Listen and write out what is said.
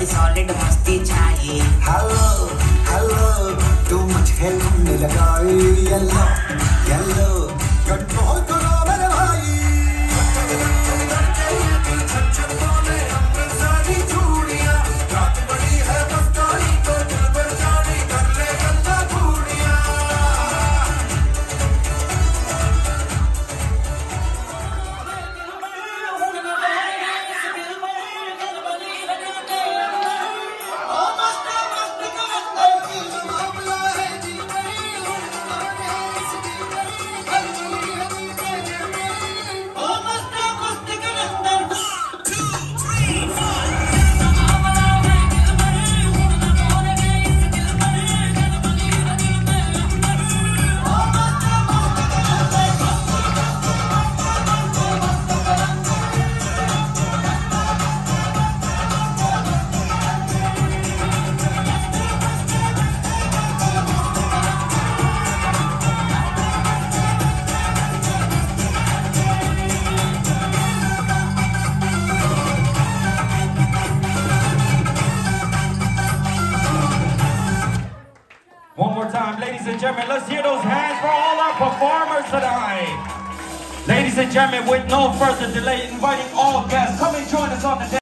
थोड़ी सॉलिड मस्ती चाहिए हेलो हेलो तू मुझे लगाई येलो येलो बहुत One more time, ladies and gentlemen, let's hear those hands for all our performers tonight. Ladies and gentlemen, with no further delay, inviting all guests, come and join us on the day.